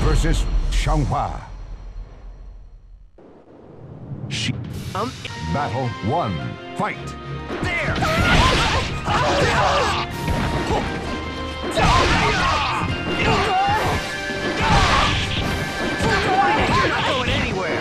versus Xianghua. She. Um, Battle one. Fight. there! You're going anywhere!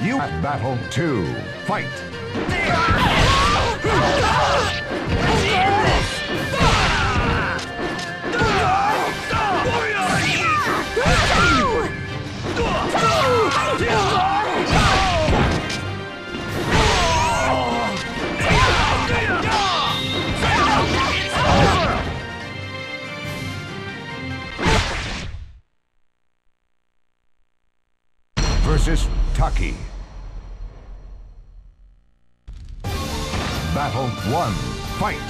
You at battle two. Fight. Versus Taki. Battle one. Fight.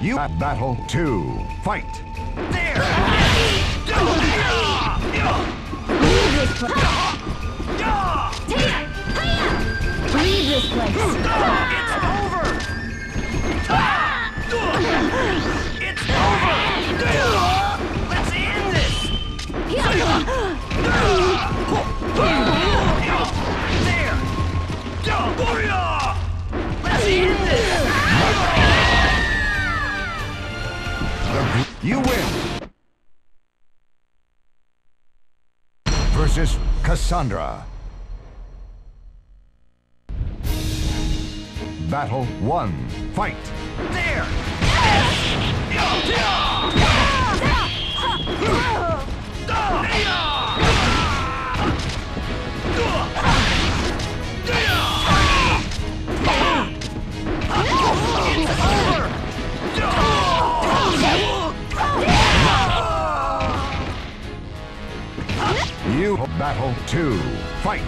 You at battle two. Fight. Leave this place. Leave this place. Versus Cassandra. Battle one. Fight. There! Battle two. Fight.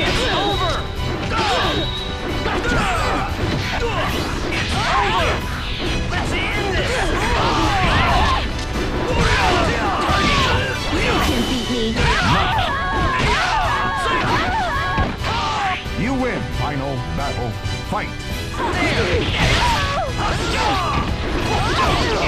It's over! Let's end this! You can beat me. You win. Final battle. Fight. It's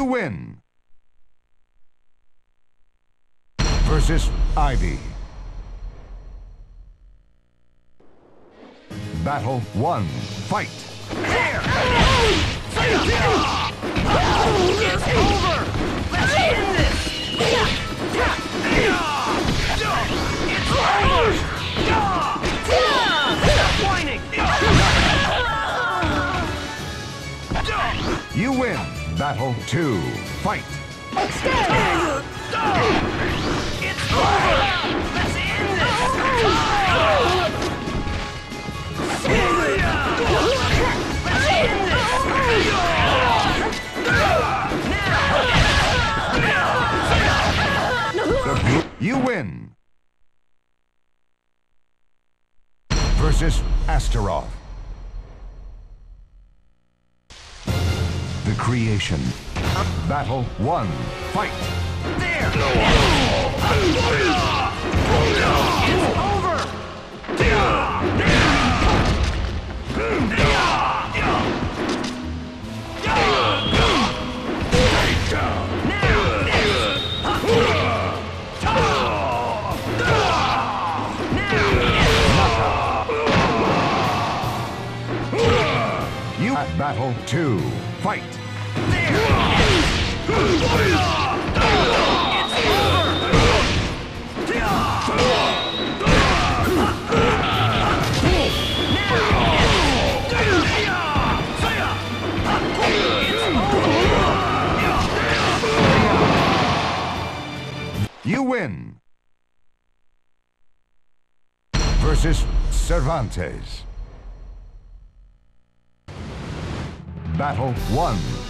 You win. Versus Ivy. Battle one. Fight. It's over! Let's end this! It's over! Disappointing! You win. Battle two. Fight. It's over! Let's end this! You win. Versus Astaroth. Creation. Battle one. Fight. There! It's over! You at battle two. Fight. You win. Versus Cervantes. Battle 1.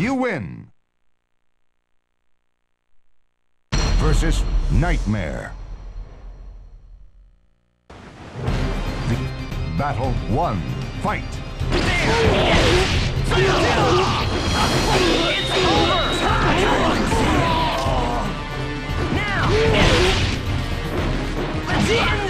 you win. Versus Nightmare. The battle one. Fight. Now! Let's end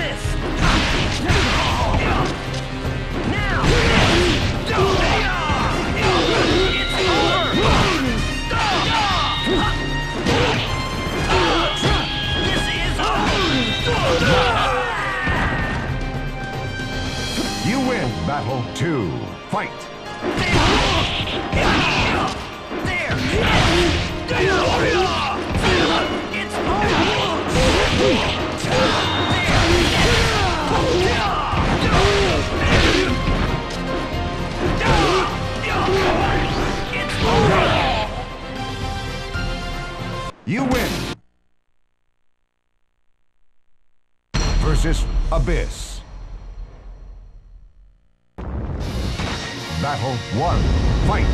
Battle two. Fight. You win. Versus Abyss. Battle one. Fight.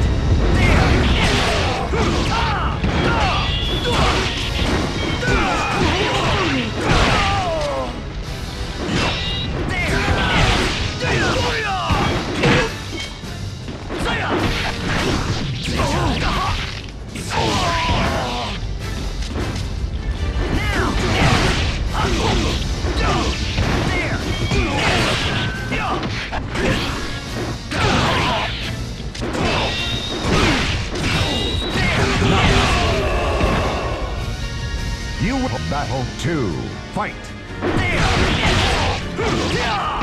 Battle two. Fight. There!